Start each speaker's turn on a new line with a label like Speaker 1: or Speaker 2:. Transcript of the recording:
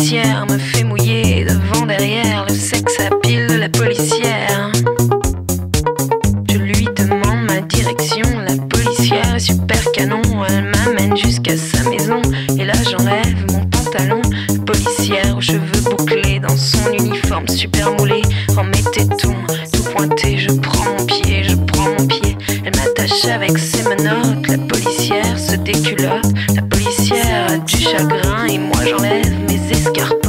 Speaker 1: La policière me fait mouiller devant derrière le sexe à pile de la policière. Je lui demande ma direction, la policière est super canon, elle m'amène jusqu'à sa maison et là j'enlève mon pantalon. La policière aux cheveux bouclés dans son uniforme super moulé, en mes tétons tout pointé, je prends mon pied, je prends mon pied. Elle m'attache avec ses menottes, la policière se déculotte, la policière a du chagrin et moi j'enlève Discard.